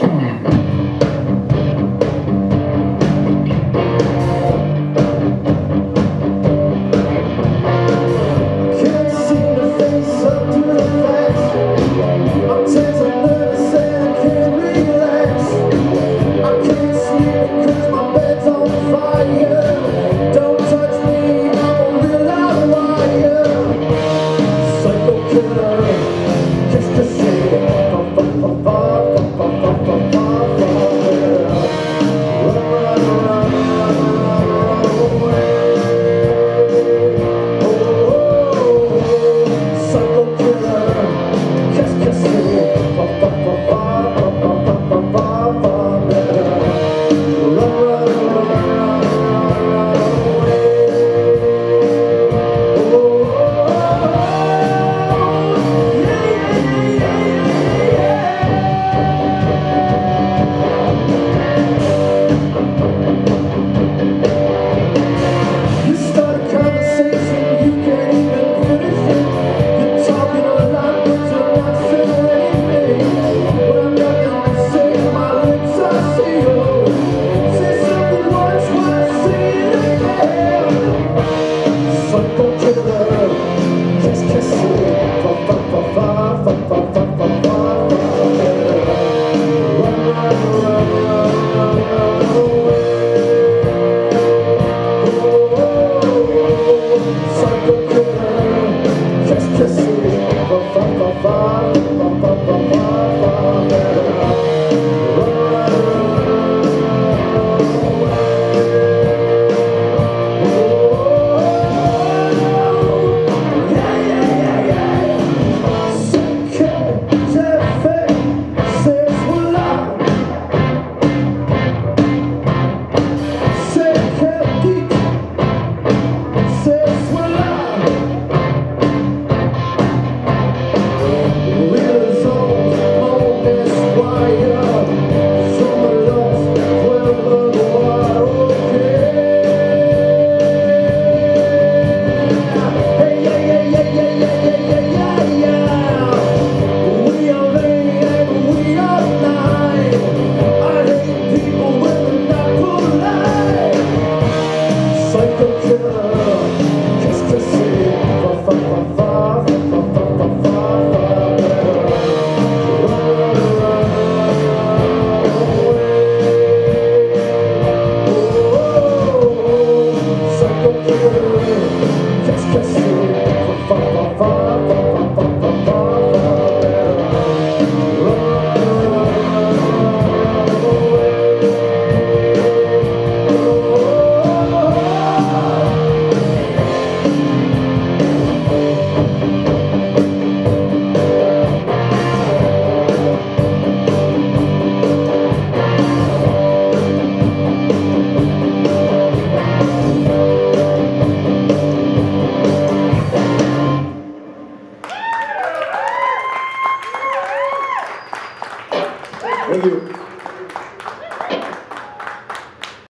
Mm-hmm. C'est far, far.